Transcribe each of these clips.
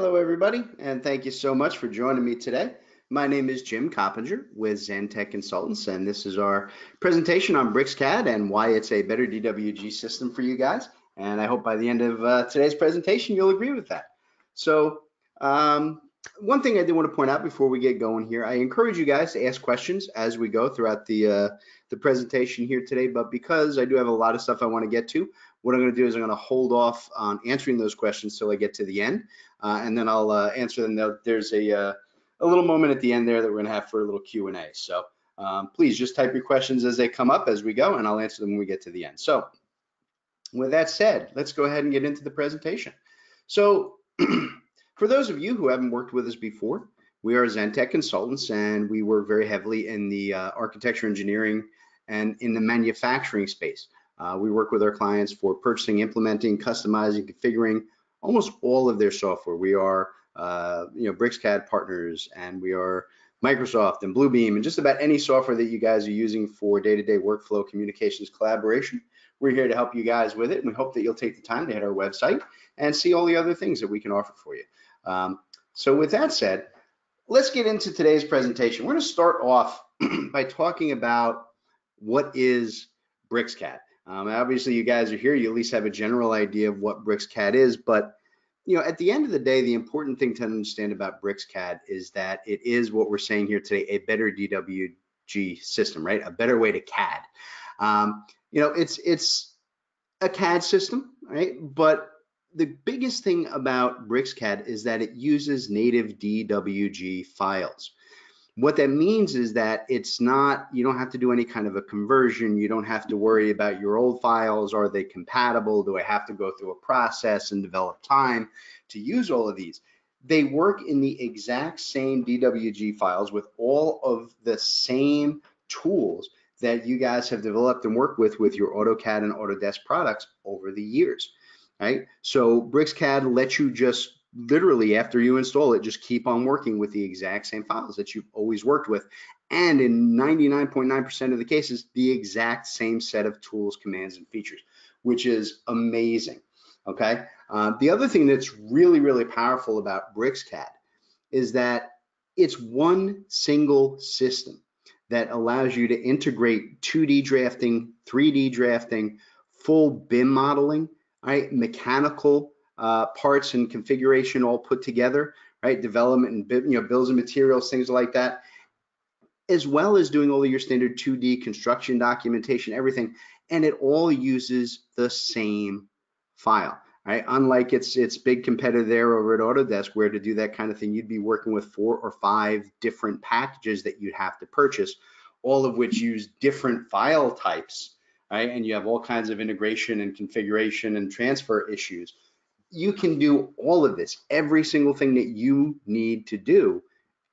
Hello, everybody, and thank you so much for joining me today. My name is Jim Coppinger with ZenTek Consultants, and this is our presentation on BricsCAD and why it's a better DWG system for you guys. And I hope by the end of uh, today's presentation, you'll agree with that. So um, one thing I did want to point out before we get going here, I encourage you guys to ask questions as we go throughout the uh, the presentation here today. But because I do have a lot of stuff I want to get to, what I'm going to do is I'm going to hold off on answering those questions till I get to the end, uh, and then I'll uh, answer them. There's a uh, a little moment at the end there that we're going to have for a little Q and A. So um, please just type your questions as they come up as we go, and I'll answer them when we get to the end. So with that said, let's go ahead and get into the presentation. So for those of you who haven't worked with us before, we are ZenTek consultants, and we work very heavily in the uh, architecture, engineering, and in the manufacturing space. Uh, we work with our clients for purchasing, implementing, customizing, configuring almost all of their software. We are, uh, you know, BricsCAD partners, and we are Microsoft and Bluebeam, and just about any software that you guys are using for day-to-day workflow, communications, collaboration. We're here to help you guys with it, and we hope that you'll take the time to hit our website and see all the other things that we can offer for you. Um, so with that said, let's get into today's presentation. We're going to start off by talking about what is BricsCAD. Um, obviously, you guys are here. You at least have a general idea of what BricsCAD is, but you know, at the end of the day, the important thing to understand about BricsCAD is that it is what we're saying here today, a better DWG system, right? A better way to CAD. Um, you know, it's it's a CAD system, right? But the biggest thing about BricsCAD is that it uses native DWG files. What that means is that it's not, you don't have to do any kind of a conversion. You don't have to worry about your old files. Are they compatible? Do I have to go through a process and develop time to use all of these? They work in the exact same DWG files with all of the same tools that you guys have developed and worked with with your AutoCAD and Autodesk products over the years, right? So BricsCAD lets you just literally after you install it, just keep on working with the exact same files that you've always worked with. And in 99.9% of the cases, the exact same set of tools, commands, and features, which is amazing. Okay. Uh, the other thing that's really, really powerful about BricsCAD is that it's one single system that allows you to integrate 2D drafting, 3D drafting, full BIM modeling, right, mechanical uh, parts and configuration all put together, right? Development and you know bills and materials, things like that, as well as doing all of your standard 2D construction documentation, everything, and it all uses the same file. Right? Unlike its its big competitor there over at Autodesk, where to do that kind of thing, you'd be working with four or five different packages that you'd have to purchase, all of which use different file types, right? And you have all kinds of integration and configuration and transfer issues you can do all of this, every single thing that you need to do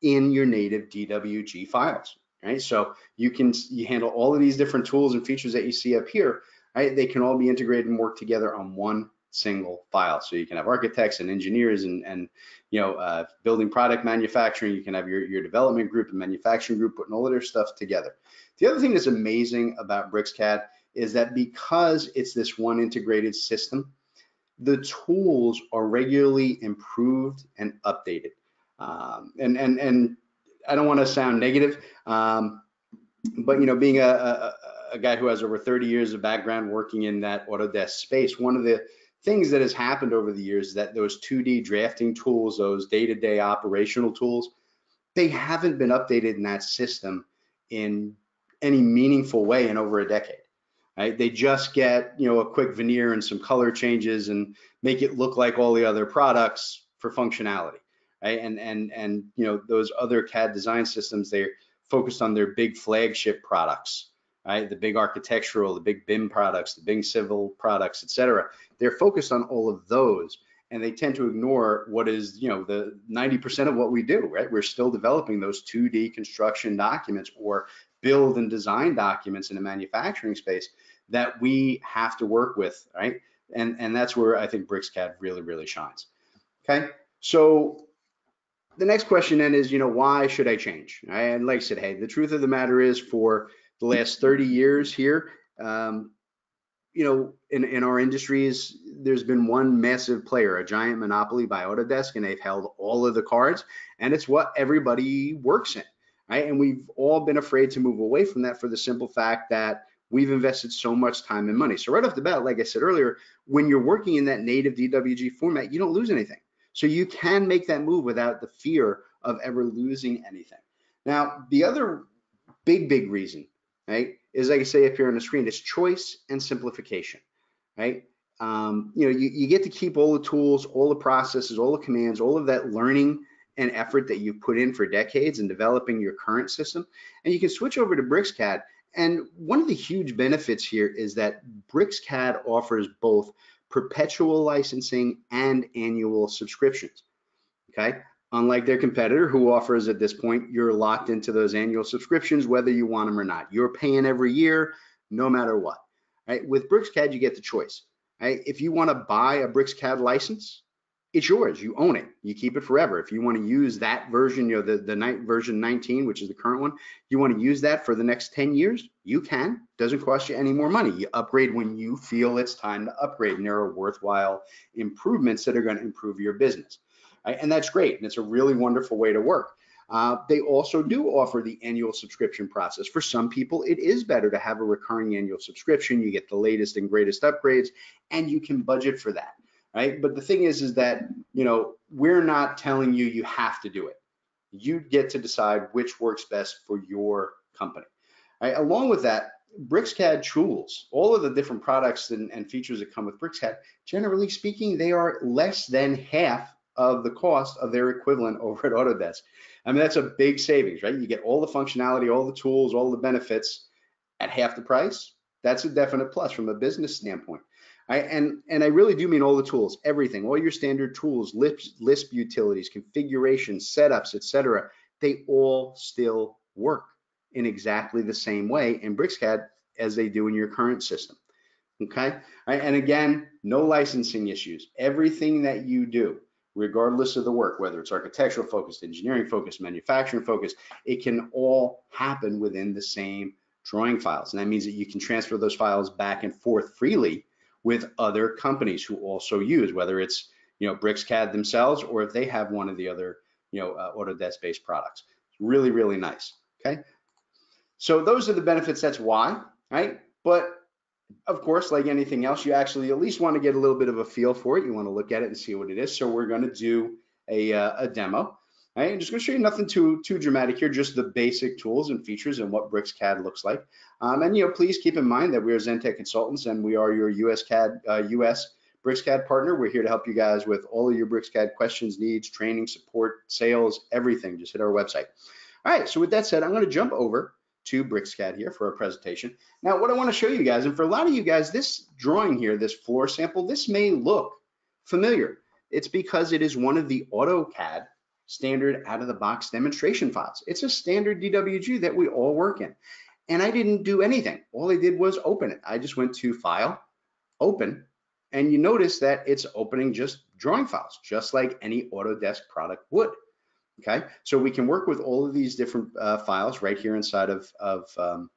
in your native DWG files, right? So you can you handle all of these different tools and features that you see up here, right? They can all be integrated and work together on one single file. So you can have architects and engineers and, and you know, uh, building product manufacturing. You can have your, your development group and manufacturing group putting all of their stuff together. The other thing that's amazing about BricsCAD is that because it's this one integrated system, the tools are regularly improved and updated. Um, and and and I don't want to sound negative, um, but you know, being a, a, a, guy who has over 30 years of background working in that Autodesk space, one of the things that has happened over the years is that those 2D drafting tools, those day-to-day -day operational tools, they haven't been updated in that system in any meaningful way in over a decade right? They just get, you know, a quick veneer and some color changes and make it look like all the other products for functionality, right? And and and you know, those other CAD design systems, they're focused on their big flagship products, right? The big architectural, the big BIM products, the big civil products, et cetera. They're focused on all of those and they tend to ignore what is, you know, the 90% of what we do, right? We're still developing those 2D construction documents or build and design documents in a manufacturing space that we have to work with, right? And, and that's where I think BricsCAD really, really shines. Okay, so the next question then is, you know, why should I change? And like I said, hey, the truth of the matter is for the last 30 years here, um, you know, in, in our industries, there's been one massive player, a giant monopoly by Autodesk, and they've held all of the cards, and it's what everybody works in, right? And we've all been afraid to move away from that for the simple fact that we've invested so much time and money. So right off the bat, like I said earlier, when you're working in that native DWG format, you don't lose anything. So you can make that move without the fear of ever losing anything. Now, the other big, big reason, right, is like I say up here on the screen, it's choice and simplification, right? Um, you know, you, you get to keep all the tools, all the processes, all the commands, all of that learning and effort that you've put in for decades in developing your current system, and you can switch over to BricsCAD. And one of the huge benefits here is that BricsCAD offers both perpetual licensing and annual subscriptions. Okay, unlike their competitor who offers at this point, you're locked into those annual subscriptions, whether you want them or not. You're paying every year, no matter what. Right? With BricsCAD, you get the choice. Right? If you want to buy a BricsCAD license, it's yours. You own it. You keep it forever. If you want to use that version, you know, the, the night version 19, which is the current one, you want to use that for the next 10 years, you can. Doesn't cost you any more money. You upgrade when you feel it's time to upgrade, and there are worthwhile improvements that are going to improve your business right? and that's great, and it's a really wonderful way to work. Uh, they also do offer the annual subscription process. For some people, it is better to have a recurring annual subscription. You get the latest and greatest upgrades, and you can budget for that, right? But the thing is, is that you know we're not telling you you have to do it. You get to decide which works best for your company. Right? Along with that, BricsCAD tools, all of the different products and, and features that come with BricsCAD, generally speaking, they are less than half of the cost of their equivalent over at Autodesk. I mean, that's a big savings, right? You get all the functionality, all the tools, all the benefits at half the price. That's a definite plus from a business standpoint. I, and, and I really do mean all the tools, everything, all your standard tools, Lisp, Lisp utilities, configurations, setups, etc. They all still work in exactly the same way in BricsCAD as they do in your current system. Okay, and again, no licensing issues. Everything that you do, regardless of the work, whether it's architectural focused, engineering focused, manufacturing focused, it can all happen within the same drawing files. And that means that you can transfer those files back and forth freely with other companies who also use, whether it's you know BricsCAD themselves or if they have one of the other you know uh, Autodesk-based products. Really, really nice. Okay, so those are the benefits. That's why, right? But of course, like anything else, you actually at least want to get a little bit of a feel for it. You want to look at it and see what it is. So we're going to do a, uh, a demo. Right? I'm just going to show you nothing too too dramatic here, just the basic tools and features and what BricsCAD looks like. Um, and you know, please keep in mind that we are ZenTek Consultants and we are your US CAD uh, US BricsCAD partner. We're here to help you guys with all of your BricsCAD questions, needs, training, support, sales, everything. Just hit our website. All right. So with that said, I'm going to jump over to BricsCAD here for a presentation. Now, what I want to show you guys, and for a lot of you guys, this drawing here, this floor sample, this may look familiar. It's because it is one of the AutoCAD standard out of the box demonstration files. It's a standard DWG that we all work in. And I didn't do anything. All I did was open it. I just went to File, Open, and you notice that it's opening just drawing files, just like any Autodesk product would. Okay, so we can work with all of these different uh, files right here inside of, of um,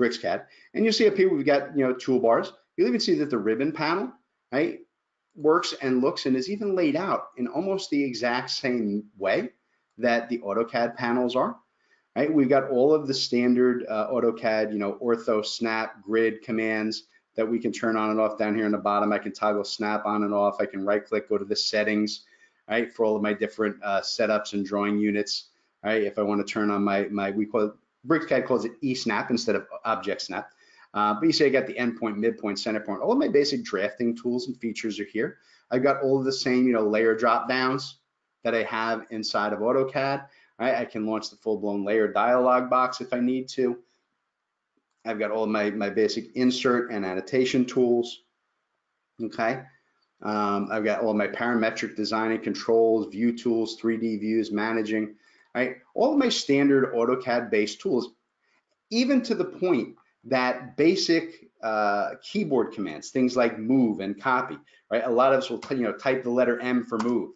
BricsCAD. And you'll see up here, we've got, you know, toolbars. You'll even see that the ribbon panel, right, works and looks and is even laid out in almost the exact same way that the AutoCAD panels are. Right, we've got all of the standard uh, AutoCAD, you know, ortho, snap, grid commands that we can turn on and off down here in the bottom. I can toggle snap on and off. I can right click, go to the settings, right, for all of my different uh, setups and drawing units, right? If I want to turn on my, my we call it, BricsCAD calls it eSnap instead of Object Snap. Uh, but you see I got the endpoint, midpoint, center point. All of my basic drafting tools and features are here. I've got all of the same, you know, layer drop downs that I have inside of AutoCAD. Right? I can launch the full-blown layer dialog box if I need to. I've got all my, my basic insert and annotation tools. Okay. Um, I've got all my parametric design and controls, view tools, 3D views, managing, right? All of my standard AutoCAD based tools, even to the point that basic uh, keyboard commands, things like move and copy, right? A lot of us will, you know, type the letter M for move,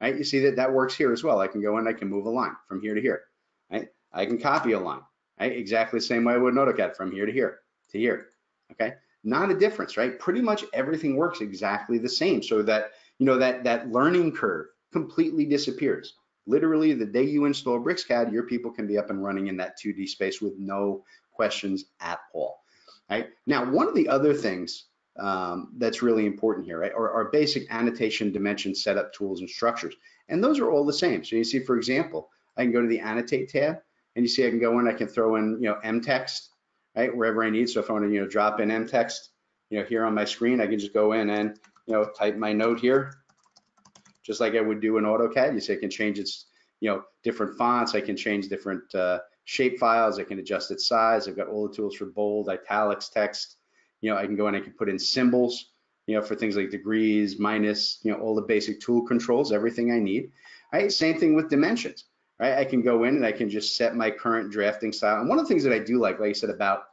right? You see that that works here as well. I can go in, I can move a line from here to here, right? I can copy a line, right? Exactly the same way I would AutoCAD from here to here to here, okay? not a difference, right? Pretty much everything works exactly the same so that, you know, that, that learning curve completely disappears. Literally the day you install BricsCAD, your people can be up and running in that 2D space with no questions at all, right? Now, one of the other things um, that's really important here, right, are, are basic annotation, dimension, setup tools, and structures. And those are all the same. So you see, for example, I can go to the annotate tab and you see I can go in, I can throw in, you know, M text, right, wherever I need. So if I want to, you know, drop in M text, you know, here on my screen, I can just go in and, you know, type my note here, just like I would do in AutoCAD. You see I can change its, you know, different fonts. I can change different uh, shape files. I can adjust its size. I've got all the tools for bold, italics, text. You know, I can go in, I can put in symbols, you know, for things like degrees, minus, you know, all the basic tool controls, everything I need. Right, same thing with dimensions right? I can go in and I can just set my current drafting style. And one of the things that I do like, like I said, about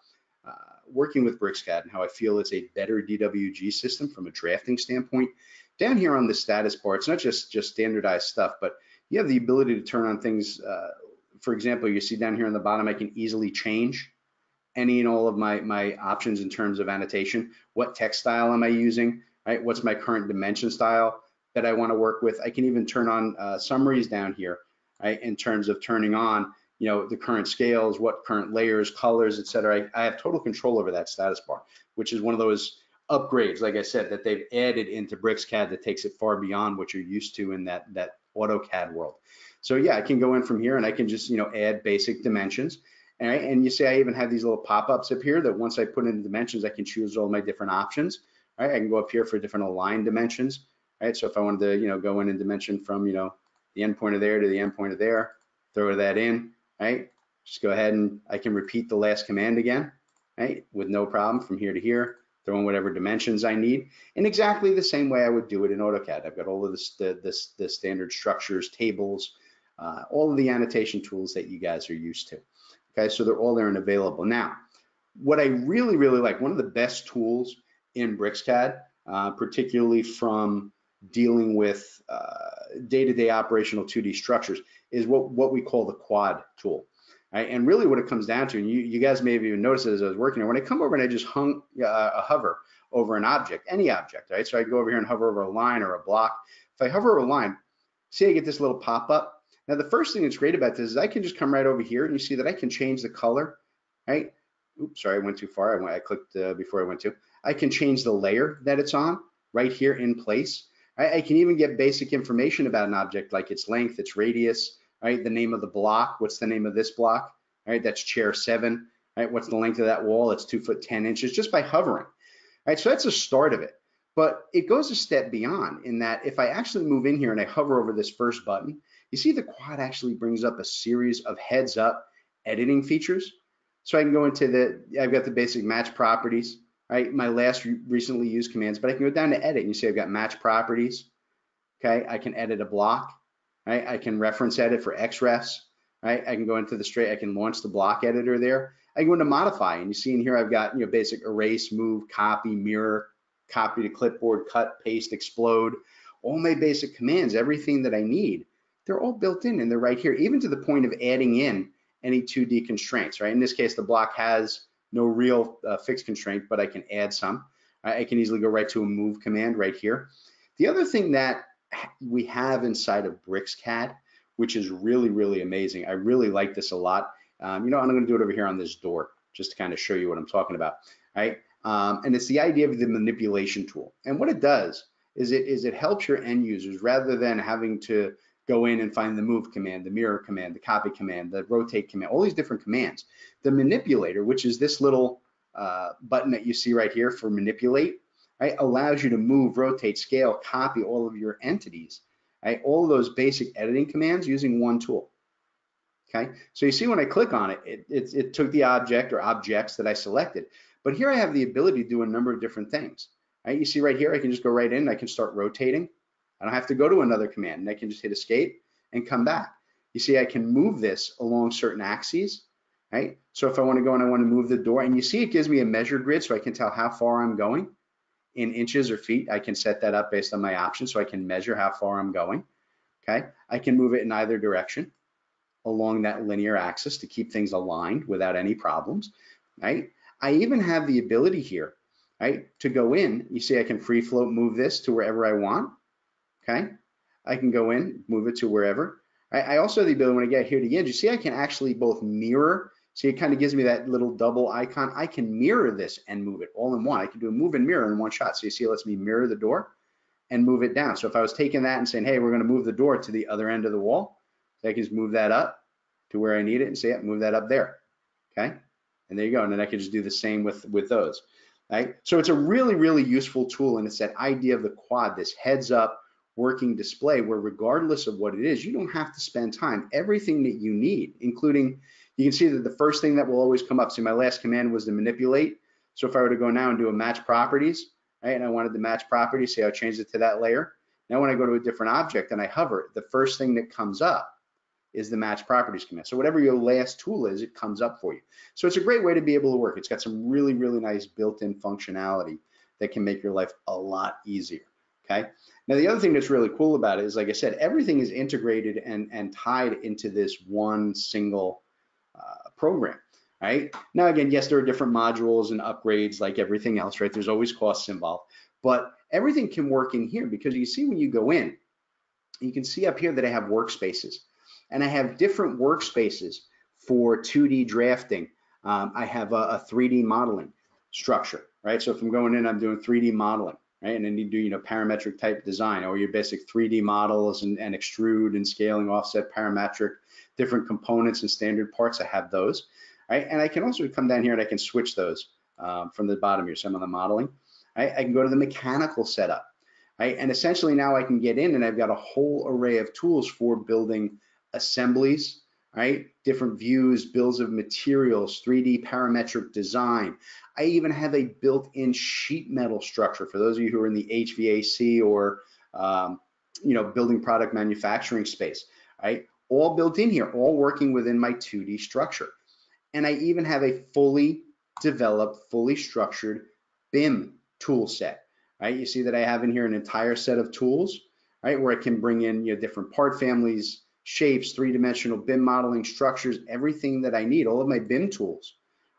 uh, working with BricsCAD and how I feel it's a better DWG system from a drafting standpoint, down here on the status bar, it's not just, just standardized stuff, but you have the ability to turn on things. Uh, for example, you see down here on the bottom, I can easily change any and all of my, my options in terms of annotation. What text style am I using, right? What's my current dimension style that I wanna work with? I can even turn on uh, summaries down here right? In terms of turning on, you know, the current scales, what current layers, colors, et cetera. I, I have total control over that status bar, which is one of those upgrades, like I said, that they've added into BricsCAD that takes it far beyond what you're used to in that, that AutoCAD world. So yeah, I can go in from here and I can just, you know, add basic dimensions. Right? And you see, I even have these little pop-ups up here that once I put in the dimensions, I can choose all my different options. Right? I can go up here for different align dimensions. Right? So if I wanted to, you know, go in and dimension from, you know, the endpoint of there to the endpoint of there, throw that in, right? Just go ahead and I can repeat the last command again, right? With no problem from here to here, throw in whatever dimensions I need in exactly the same way I would do it in AutoCAD. I've got all of this, the, this, the standard structures, tables, uh, all of the annotation tools that you guys are used to. Okay, so they're all there and available. Now, what I really, really like, one of the best tools in BricsCAD, uh, particularly from dealing with uh, day-to-day operational 2D structures is what, what we call the quad tool. Right? And really what it comes down to, and you, you guys may have even noticed it as I was working here, when I come over and I just hung uh, a hover over an object, any object, right? So I go over here and hover over a line or a block. If I hover over a line, see I get this little pop-up. Now the first thing that's great about this is I can just come right over here and you see that I can change the color, right? Oops, sorry, I went too far. I, went, I clicked uh, before I went to. I can change the layer that it's on right here in place. I, I can even get basic information about an object like its length, its radius, right? The name of the block, what's the name of this block, right? That's chair seven, right? What's the length of that wall? It's two foot 10 inches just by hovering, right? So that's the start of it. But it goes a step beyond in that if I actually move in here and I hover over this first button, you see the quad actually brings up a series of heads up editing features. So I can go into the, I've got the basic match properties, right? My last recently used commands, but I can go down to edit and you see I've got match properties. Okay, I can edit a block, right? I can reference edit for XREFs, right? I can go into the straight, I can launch the block editor there. I can go into modify and you see in here I've got, you know, basic erase, move, copy, mirror, copy to clipboard, cut, paste, explode, all my basic commands, everything that I need, they're all built in and they're right here, even to the point of adding in any 2D constraints, right? In this case, the block has no real uh, fixed constraint, but I can add some. I, I can easily go right to a move command right here. The other thing that we have inside of BricsCAD, which is really, really amazing. I really like this a lot. Um, you know, I'm gonna do it over here on this door, just to kind of show you what I'm talking about, right? Um, and it's the idea of the manipulation tool. And what it does is it is it helps your end users rather than having to go in and find the move command, the mirror command, the copy command, the rotate command, all these different commands. The manipulator, which is this little uh, button that you see right here for manipulate, right, allows you to move, rotate, scale, copy all of your entities, right, all those basic editing commands using one tool. Okay, so you see when I click on it, it, it, it took the object or objects that I selected, but here I have the ability to do a number of different things. Right, you see right here, I can just go right in, I can start rotating, I don't have to go to another command and I can just hit escape and come back. You see, I can move this along certain axes, right? So if I want to go and I want to move the door and you see it gives me a measure grid so I can tell how far I'm going in inches or feet. I can set that up based on my options so I can measure how far I'm going, okay? I can move it in either direction along that linear axis to keep things aligned without any problems, right? I even have the ability here right? To go in, you see I can free float move this to wherever I want, okay? I can go in, move it to wherever. I, also have the ability when I get here to the edge, you see I can actually both mirror, see it kind of gives me that little double icon. I can mirror this and move it all in one. I can do a move and mirror in one shot. So you see it lets me mirror the door and move it down. So if I was taking that and saying, hey, we're gonna move the door to the other end of the wall, so I can just move that up to where I need it and say, yeah, move that up there, okay? And there you go, and then I can just do the same with, with those, right? So it's a really, really useful tool, and it's that idea of the quad, this heads up working display where regardless of what it is, you don't have to spend time. Everything that you need, including, you can see that the first thing that will always come up, see my last command was to manipulate. So if I were to go now and do a match properties, right, and I wanted to match properties, say I changed it to that layer. Now when I go to a different object and I hover, the first thing that comes up is the match properties command. So whatever your last tool is, it comes up for you. So it's a great way to be able to work. It's got some really, really nice built-in functionality that can make your life a lot easier, okay? Now, the other thing that's really cool about it is, like I said, everything is integrated and, and tied into this one single program, right? Now, again, yes, there are different modules and upgrades like everything else, right? There's always costs involved, but everything can work in here because you see when you go in, you can see up here that I have workspaces and I have different workspaces for 2D drafting. Um, I have a, a 3D modeling structure, right? So if I'm going in, I'm doing 3D modeling, right? And then you do, you know, parametric type design or your basic 3D models and, and extrude and scaling offset parametric, different components and standard parts. I have those, right? And I can also come down here and I can switch those um, from the bottom here. some I'm the modeling? I can go to the mechanical setup, right? And essentially now I can get in and I've got a whole array of tools for building assemblies, right? Different views, bills of materials, 3D parametric design. I even have a built-in sheet metal structure for those of you who are in the HVAC or um, you know building product manufacturing space, right? All built in here, all working within my 2D structure. And I even have a fully developed, fully structured BIM tool set, right? You see that I have in here an entire set of tools, right? Where I can bring in you know different part families, shapes, three-dimensional BIM modeling structures, everything that I need. All of my BIM tools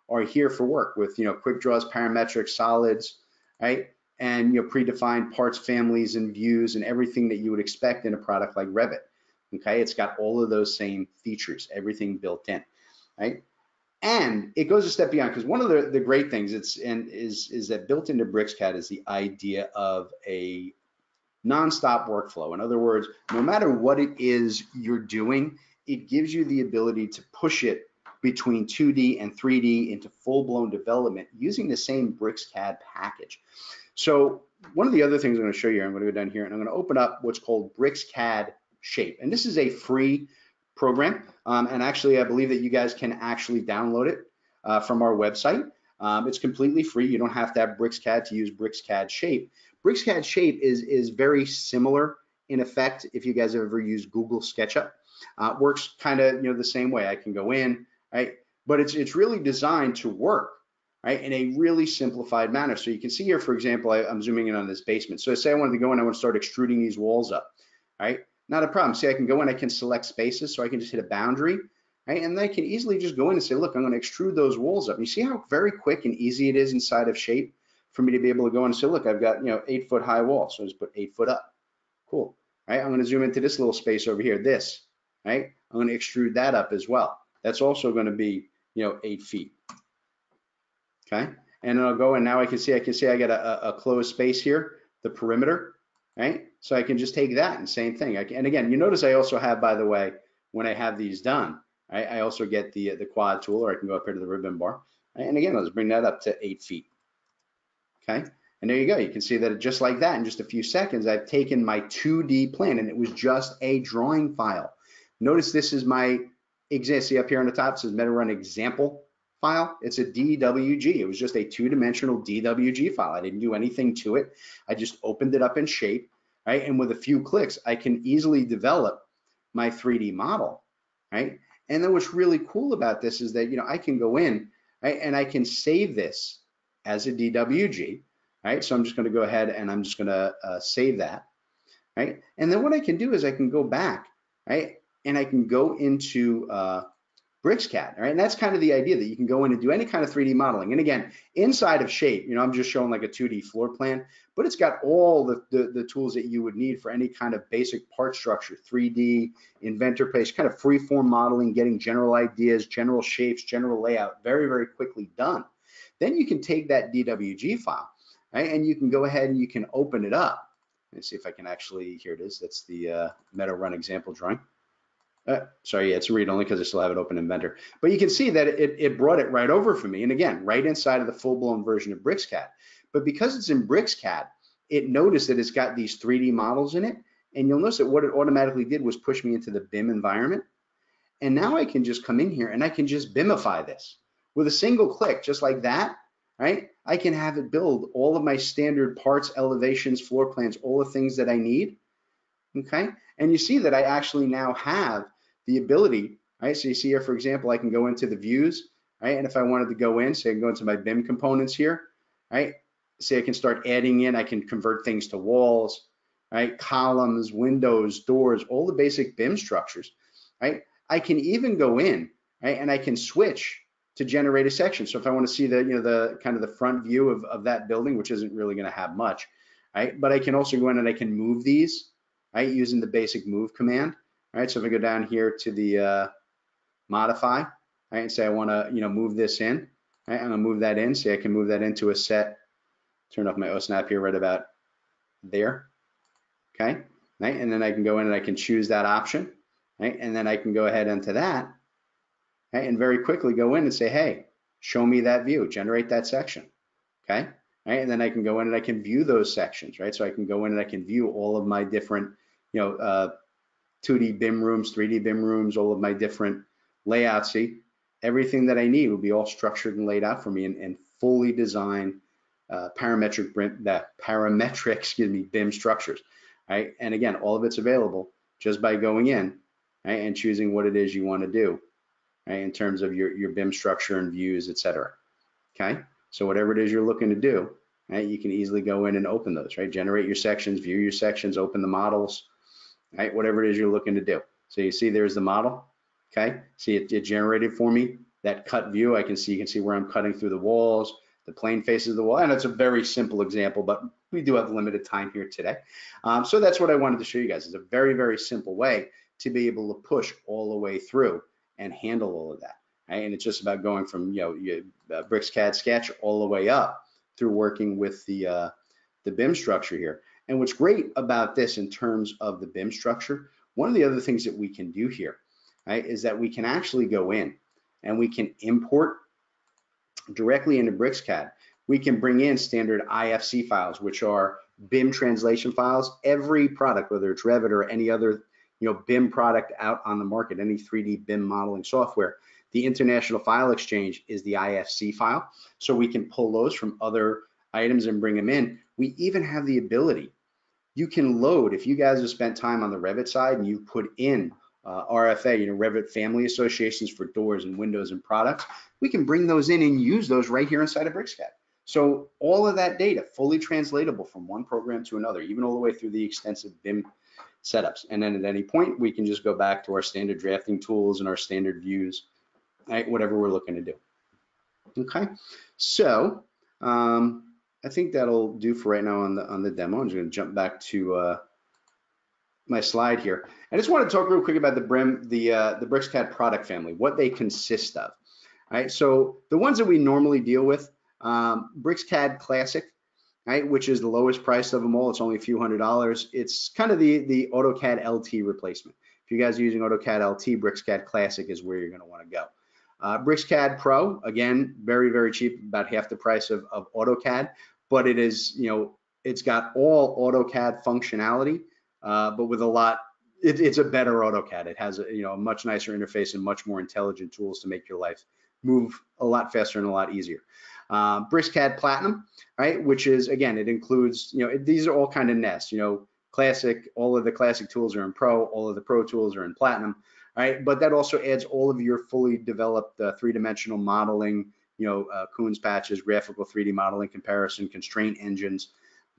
are here for work with, you know, quick draws, parametric, solids, right? And, you know, predefined parts, families, and views, and everything that you would expect in a product like Revit. Okay, it's got all of those same features, everything built in, right? And it goes a step beyond because one of the, the great things it's and is is that built into BricsCAD is the idea of a nonstop workflow. In other words, no matter what it is you're doing, it gives you the ability to push it between 2D and 3D into full-blown development using the same BricsCAD package. So one of the other things I'm going to show you, I'm going to go down here and I'm going to open up what's called BricsCAD Shape. And this is a free program. Um, and actually, I believe that you guys can actually download it uh, from our website. Um, it's completely free. You don't have to have BricsCAD to use BricsCAD Shape. BricsCAD Shape is, is very similar in effect if you guys have ever used Google SketchUp. Uh, works kind of you know the same way. I can go in, right? But it's it's really designed to work, right, in a really simplified manner. So you can see here, for example, I, am zooming in on this basement. So I say I wanted to go in, I want to start extruding these walls up, right? Not a problem. See, I can go in, I can select spaces, so I can just hit a boundary, right? And then I can easily just go in and say, look, I'm going to extrude those walls up. You see how very quick and easy it is inside of Shape for me to be able to go and say, look, I've got, you know, eight foot high wall. So I just put eight foot up. Cool, right? I'm going to zoom into this little space over here, this, right? I'm going to extrude that up as well. That's also going to be, you know, eight feet. Okay. And I'll go and now I can see, I can see I got a, a closed space here, the perimeter, right? So I can just take that and same thing. I can, and again, you notice I also have, by the way, when I have these done, right, I also get the, the quad tool or I can go up here to the ribbon bar. And again, let's bring that up to eight feet okay? And there you go. You can see that just like that in just a few seconds, I've taken my 2D plan and it was just a drawing file. Notice this is my. See up here on the top, it says MetaRun example file. It's a DWG. It was just a two-dimensional DWG file. I didn't do anything to it. I just opened it up in shape, right? And with a few clicks, I can easily develop my 3D model, right? And then what's really cool about this is that, you know, I can go in, right? And I can save this as a DWG, right? So I'm just going to go ahead and I'm just going to uh, save that, right? And then what I can do is I can go back, right? And I can go into uh, BricsCAD, right? And that's kind of the idea that you can go in and do any kind of 3D modeling. And again, inside of Shape, you know, I'm just showing like a 2D floor plan, but it's got all the, the, the tools that you would need for any kind of basic part structure, 3D, inventor place, kind of free-form modeling, getting general ideas, general shapes, general layout, very, very quickly done. Then you can take that DWG file, right? And you can go ahead and you can open it up. Let's see if I can actually, here it is. That's the uh, Meta Run example drawing. Uh, sorry, yeah, it's read only because I still have it open in Inventor. But you can see that it, it brought it right over for me. And again, right inside of the full-blown version of BricsCAD. But because it's in BricsCAD, it noticed that it's got these 3D models in it. And you'll notice that what it automatically did was push me into the BIM environment. And now I can just come in here and I can just BIMify this. With a single click, just like that, right? I can have it build all of my standard parts, elevations, floor plans, all the things that I need, okay? And you see that I actually now have the ability, right? So you see here, for example, I can go into the views, right? And if I wanted to go in, say I can go into my BIM components here, right? Say I can start adding in, I can convert things to walls, right? Columns, windows, doors, all the basic BIM structures, right? I can even go in, right? And I can switch to generate a section. So if I want to see the, you know, the kind of the front view of, of that building, which isn't really going to have much, right? But I can also go in and I can move these, right? Using the basic move command, right? so if I go down here to the uh, modify, right, and say I want to, you know, move this in, right, I'm gonna move that in. See, I can move that into a set. Turn off my OSNAP here right about there, okay, right, and then I can go in and I can choose that option, right, and then I can go ahead into that, right, and very quickly go in and say, hey, show me that view, generate that section, okay, right, and then I can go in and I can view those sections, right, so I can go in and I can view all of my different, you know, uh, 2D BIM rooms, 3D BIM rooms, all of my different layouts. See, everything that I need will be all structured and laid out for me and, and fully designed uh, parametric that parametric, excuse me, BIM structures. Right, and again, all of it's available just by going in right, and choosing what it is you want to do, right, in terms of your your BIM structure and views, et cetera. Okay, so whatever it is you're looking to do, right, you can easily go in and open those, right, generate your sections, view your sections, open the models, right? Whatever it is you're looking to do. So you see there's the model, okay? See it, it generated for me that cut view. I can see, you can see where I'm cutting through the walls, the plane faces of the wall, and it's a very simple example, but we do have limited time here today. Um, so that's what I wanted to show you guys. It's a very, very simple way to be able to push all the way through and handle all of that. Right? And it's just about going from you know you, uh, BricsCAD sketch all the way up through working with the uh, the BIM structure here. And what's great about this in terms of the BIM structure, one of the other things that we can do here, right, is that we can actually go in and we can import directly into BricsCAD. We can bring in standard IFC files, which are BIM translation files. Every product, whether it's Revit or any other you know, BIM product out on the market, any 3D BIM modeling software, the International File Exchange is the IFC file. So we can pull those from other items and bring them in. We even have the ability, you can load, if you guys have spent time on the Revit side and you put in uh, RFA, you know, Revit family associations for doors and windows and products, we can bring those in and use those right here inside of BricsCAD. So all of that data fully translatable from one program to another, even all the way through the extensive BIM setups. And then at any point, we can just go back to our standard drafting tools and our standard views, right, whatever we're looking to do. Okay, so um, I think that'll do for right now on the on the demo. I'm just going to jump back to uh, my slide here. I just want to talk real quick about the Brim, the uh, the BricsCAD product family, what they consist of. Right, so the ones that we normally deal with, um, BricsCAD Classic, right, which is the lowest price of them all. It's only a few hundred dollars. It's kind of the the AutoCAD LT replacement. If you guys are using AutoCAD LT, BricsCAD Classic is where you're going to want to go. Uh, BricsCAD Pro, again, very, very cheap, about half the price of, of AutoCAD but it is, you know, it's got all AutoCAD functionality, uh, but with a lot, it, it's a better AutoCAD. It has, a, you know, a much nicer interface and much more intelligent tools to make your life move a lot faster and a lot easier. Um, BricsCAD Platinum, right, which is, again, it includes, you know, it, these are all kind of nests, you know, classic, all of the classic tools are in Pro, all of the Pro tools are in Platinum, right? But that also adds all of your fully developed uh, three-dimensional modeling, you know, uh, Coons patches, graphical 3D modeling comparison, constraint engines,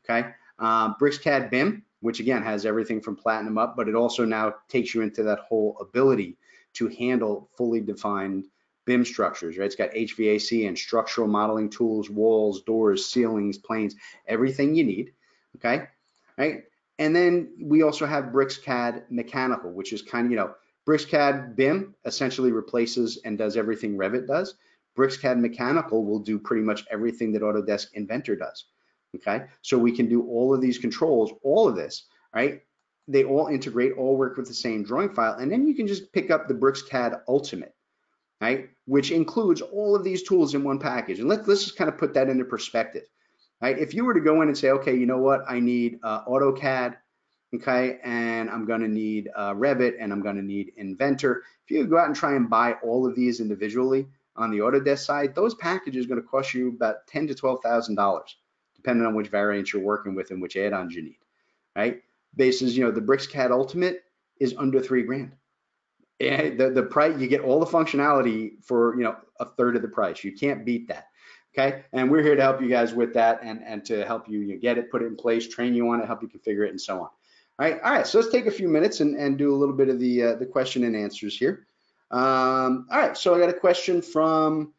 okay? Um, BricsCAD BIM, which again has everything from Platinum up, but it also now takes you into that whole ability to handle fully defined BIM structures, right? It's got HVAC and structural modeling tools, walls, doors, ceilings, planes, everything you need, okay? Right? And then we also have BricsCAD Mechanical, which is kind of, you know, BricsCAD BIM essentially replaces and does everything Revit does. BricsCAD Mechanical will do pretty much everything that Autodesk Inventor does, okay? So we can do all of these controls, all of this, right? They all integrate, all work with the same drawing file, and then you can just pick up the BricsCAD Ultimate, right? Which includes all of these tools in one package. And let's, let's just kind of put that into perspective, right? If you were to go in and say, okay, you know what, I need uh, AutoCAD, okay, and I'm gonna need uh, Revit, and I'm gonna need Inventor. If you go out and try and buy all of these individually on the Autodesk side, those packages are gonna cost you about ten to $12,000, depending on which variants you're working with and which add-ons you need, right? Basis, you know, the BricsCAD Ultimate is under three grand and the, the price you get all the functionality for you know a third of the price. You can't beat that okay? And we're here to help you guys with that and and to help you, you get it put it in place train you on it help you configure it and so on. All right all right so let's take a few minutes and, and do a little bit of the uh, the question and answers here. Um, all right so i got a question from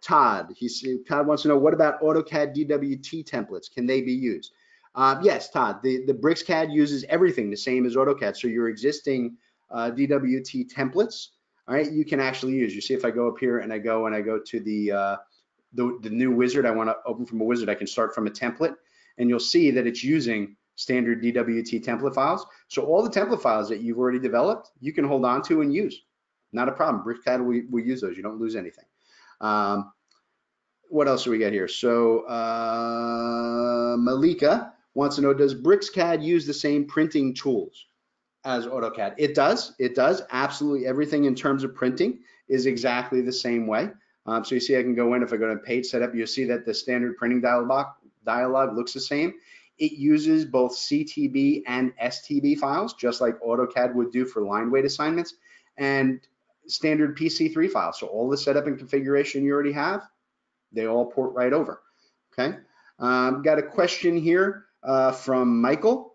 todd. He's todd wants to know what about autocad dwt templates? Can they be used? Um, yes todd the the bricscad uses everything the same as autocad so your existing uh, DWT templates, all right, you can actually use. You see if I go up here and I go and I go to the, uh, the, the new wizard, I wanna open from a wizard, I can start from a template and you'll see that it's using standard DWT template files. So all the template files that you've already developed, you can hold on to and use. Not a problem, BricsCAD will, will use those, you don't lose anything. Um, what else do we got here? So uh, Malika wants to know, does BricsCAD use the same printing tools? As AutoCAD. It does, it does. Absolutely everything in terms of printing is exactly the same way. Um, so you see I can go in, if I go to page setup, you'll see that the standard printing dialog, dialog looks the same. It uses both CTB and STB files, just like AutoCAD would do for line weight assignments, and standard PC3 files. So all the setup and configuration you already have, they all port right over, okay? Um, got a question here uh, from Michael.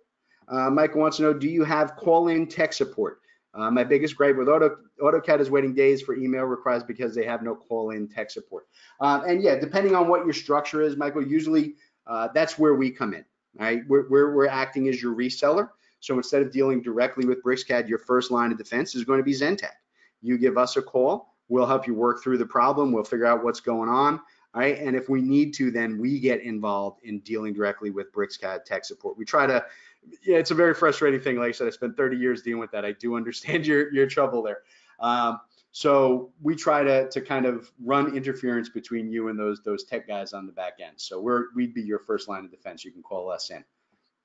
Uh, Michael wants to know, do you have call-in tech support? Uh, my biggest gripe with Auto, AutoCAD is waiting days for email requests because they have no call-in tech support. Um, and yeah, depending on what your structure is, Michael, usually uh, that's where we come in, right? We're, we're, we're, acting as your reseller. So instead of dealing directly with BricsCAD, your first line of defense is going to be Zentek. You give us a call, we'll help you work through the problem, we'll figure out what's going on, right? And if we need to, then we get involved in dealing directly with BricsCAD tech support. We try to yeah, it's a very frustrating thing. Like I said, I spent 30 years dealing with that. I do understand your your trouble there. Um, so we try to to kind of run interference between you and those those tech guys on the back end. So we're we'd be your first line of defense. You can call us in.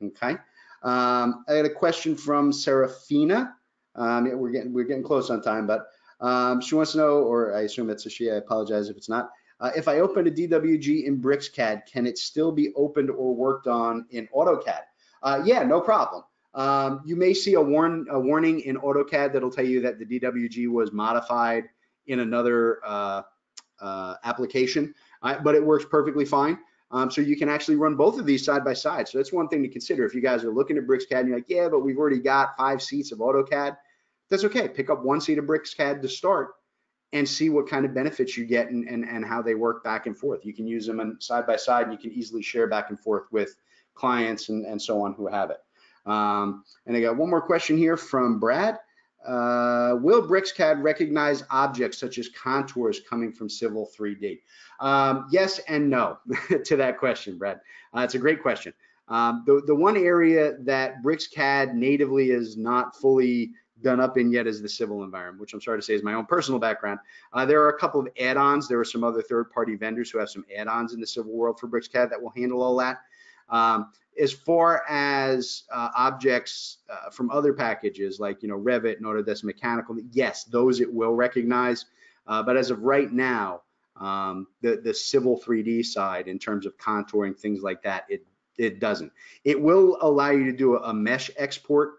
Okay. Um, I had a question from Serafina. Um, yeah, we're getting we're getting close on time, but um, she wants to know, or I assume it's a she. I apologize if it's not. Uh, if I open a DWG in BricsCAD, can it still be opened or worked on in AutoCAD? Uh, yeah, no problem. Um, you may see a, warn, a warning in AutoCAD that'll tell you that the DWG was modified in another uh, uh, application, uh, but it works perfectly fine. Um, so you can actually run both of these side by side. So that's one thing to consider. If you guys are looking at BricsCAD and you're like, yeah, but we've already got five seats of AutoCAD, that's okay. Pick up one seat of BricsCAD to start and see what kind of benefits you get and, and, and how they work back and forth. You can use them side by side and you can easily share back and forth with clients and, and so on who have it. Um, and I got one more question here from Brad. Uh, will BricsCAD recognize objects such as contours coming from Civil 3D? Um, yes and no to that question, Brad. Uh, it's a great question. Um, the, the one area that BricsCAD natively is not fully done up in yet is the civil environment, which I'm sorry to say is my own personal background. Uh, there are a couple of add-ons. There are some other third-party vendors who have some add-ons in the civil world for BricsCAD that will handle all that. Um, as far as uh, objects uh, from other packages like you know Revit Autodesk Mechanical, yes, those it will recognize. Uh, but as of right now, um, the the civil 3D side in terms of contouring things like that, it it doesn't. It will allow you to do a, a mesh export.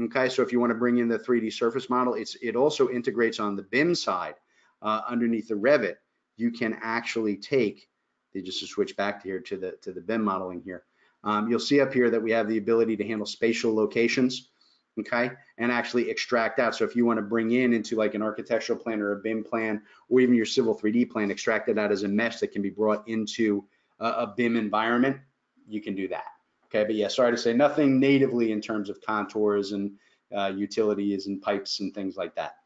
Okay, so if you want to bring in the 3D surface model, it's it also integrates on the BIM side uh, underneath the Revit. You can actually take they just to switch back to here to the to the BIM modeling here. Um, you'll see up here that we have the ability to handle spatial locations. okay, and actually extract out. So if you want to bring in into like an architectural plan or a BIM plan, or even your civil 3D plan, extract it out as a mesh that can be brought into a, a BIM environment, you can do that. Okay, but yeah, sorry to say nothing natively in terms of contours and uh, utilities and pipes and things like that.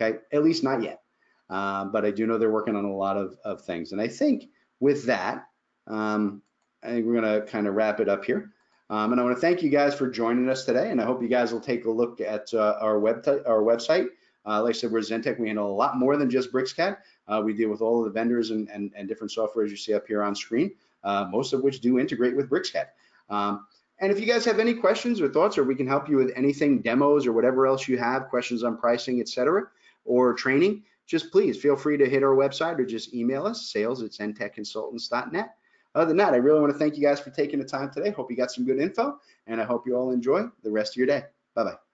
Okay, at least not yet. Uh, but I do know they're working on a lot of, of things. And I think with that, um, I think we're gonna kind of wrap it up here. Um, and I want to thank you guys for joining us today. And I hope you guys will take a look at uh, our web our website. Uh, like I said, we're ZenTek. We handle a lot more than just BricsCAD. Uh, we deal with all of the vendors and, and, and different softwares you see up here on screen, uh, most of which do integrate with BricsCAD. Um, and if you guys have any questions or thoughts, or we can help you with anything, demos or whatever else you have, questions on pricing, etc., or training, just please feel free to hit our website or just email us, sales at zentekconsultants.net. Other than that, I really want to thank you guys for taking the time today. Hope you got some good info, and I hope you all enjoy the rest of your day. Bye-bye.